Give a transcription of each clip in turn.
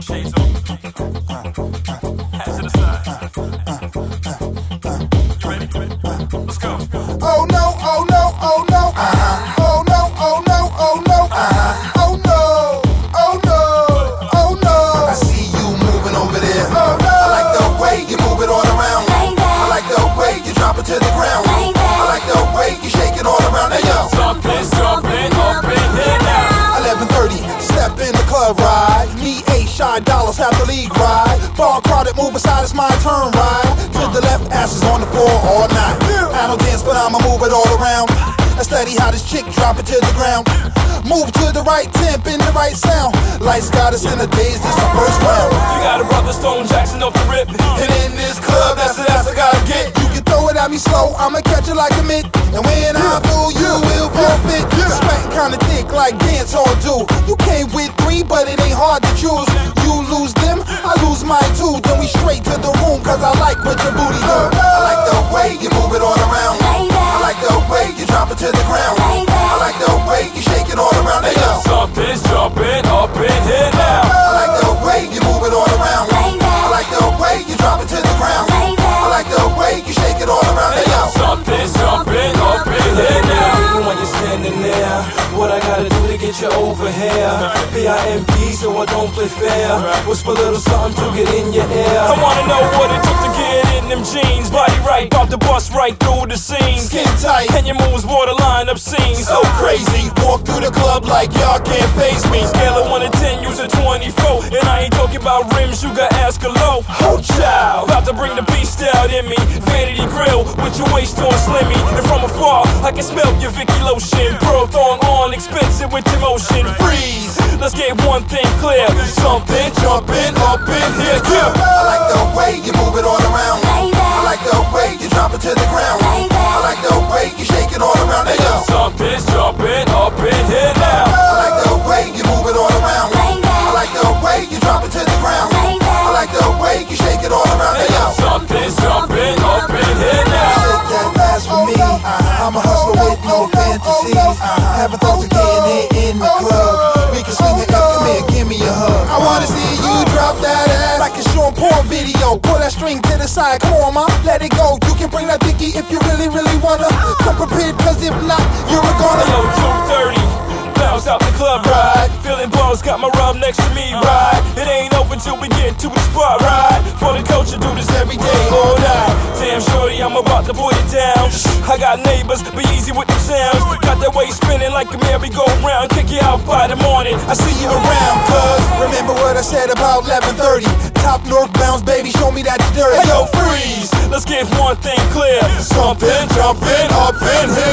Shades dollars, half the league ride. Bar crowded, move aside, it's my turn ride. To the left, asses on the floor all night. I don't dance, but I'ma move it all around. I study how this chick drop it to the ground. Move to the right, temp in the right sound. Lights got us in the days, this the first round. You got a brother Stone Jackson off the rip. And in this club, that's the ass I gotta get. You can throw it at me slow, I'ma catch it like a mitt. And when I do, you will forfeit. Sweating kinda thick like dance all do. You came with three, but it ain't hard to choose. Lose them, I lose mine too. Then we straight to the room, cause I like what your booty do. I like the way you move it all around. I like the way you drop it to the ground. I like the way you shake it all what I gotta do to get you over here? P-I-M-P, so I don't play fair. Whisper a little something to get in your ear. I wanna know what it took to get in them jeans. Body right, pop the bus right through the scenes. Skin tight. And your moves borderline obscene. So crazy, walk through the club like y'all can't face me. Scale of 1 to 10, use a 24. And I ain't talking about rims, you got ask a low. Oh, child. About to bring the beast out in me. Vanity grill with your waist on slimmy. And from afar, I can smell your Vicky lotion. Pearl Something Jumping up in here, yeah. I like the way you move it all around. I like the way you drop it to the ground. I like the way you shake it all around. Hey, yo. Something's jumping up in here now. I like the way you move it all around. I like the way you drop it to the ground. I like the way you shake it all around. Hey, yo. Something's jumping up in here now. Shake that ass for me. I'm a hustler with no fantasies. Having thoughts of getting it let it go. You can bring that dicky if you really, really wanna. Come prepared, cause if not, you're a goner. Hello, 230. Bounce out the club, ride. Feeling balls, got my rub next to me, ride. It ain't open till we get to the spot, ride. For the culture, do this every day, all night. Damn, shorty, I'm about to put it down. I got neighbors, be easy with the sounds. Got that way spinning like a merry-go-round. Kick you out by the morning. I see you around, cuz. Remember what I said about 11:30? Top northbounds, baby, show me that you dirty. Hey, yo, freeze. Let's get one thing clear. Something jumping up in here,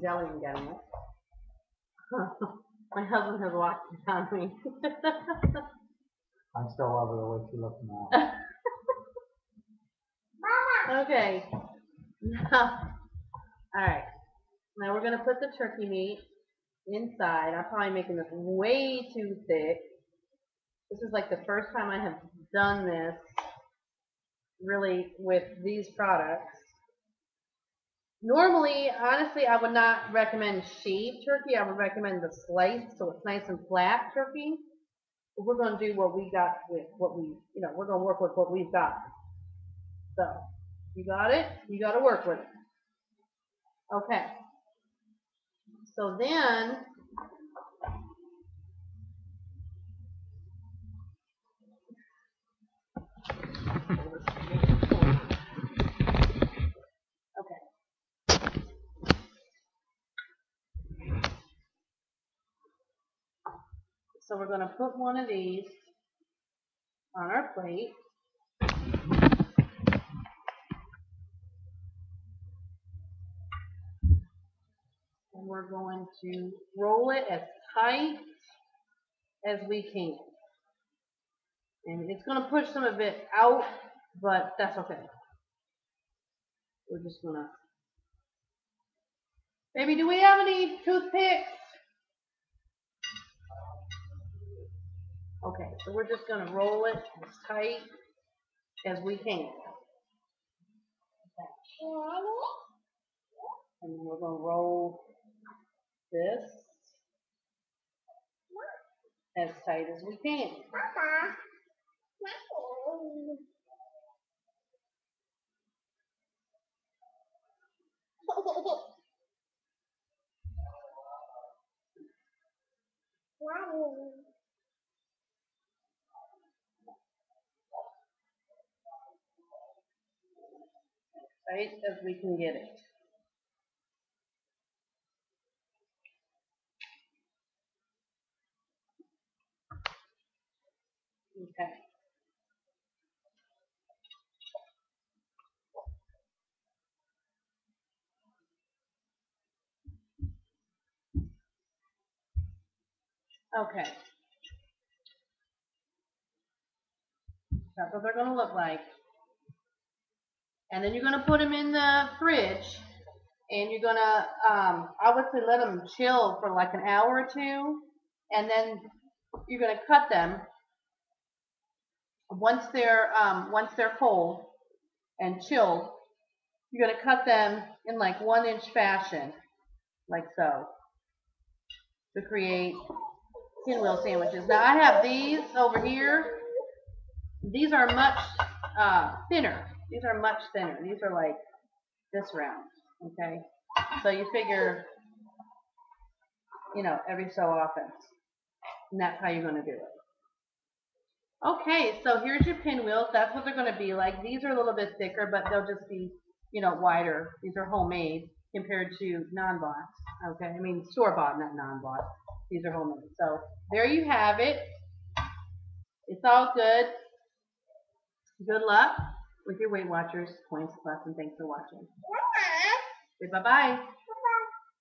going to the deli and getting it. My husband has watched it on me. I'm still love her the way she looks now. okay. Now, all right. Now we're gonna put the turkey meat inside. I'm probably making this way too thick. This is like the first time I have done this really with these products. Normally, honestly, I would not recommend shaved turkey. I would recommend the sliced, so it's nice and flat turkey. But we're going to do what we got with what we, you know, we're going to work with what we've got. So, you got it? You got to work with it. Okay. So then, okay. So we're gonna put one of these on our plate. And we're going to roll it as tight as we can. And it's gonna push some of it out, but that's okay. We're just gonna. Baby, do we have any toothpicks? Okay, so we're just gonna roll it as tight as we can. And then we're gonna roll this as tight as we can. Tight as we can get it. Okay. Okay. That's what they're gonna look like. And then you're gonna put them in the fridge, and you're gonna, um, I would say let them chill for like an hour or two, and then you're gonna cut them. Once they're, um, once they're cold and chilled, you're gonna cut them in like one inch fashion, like so, to create pinwheel sandwiches. Now I have these over here. These are much uh, thinner. These are much thinner. These are like this round. Okay, so you figure, you know, every so often, and that's how you're going to do it. Okay, so here's your pinwheels. That's what they're going to be like. These are a little bit thicker, but they'll just be, you know, wider. These are homemade compared to non-bought. Okay, I mean store-bought, not non-bought. These are homemade. So there you have it. It's all good. Good luck with your Weight Watchers Points Plus, and thanks for watching. Say bye-bye.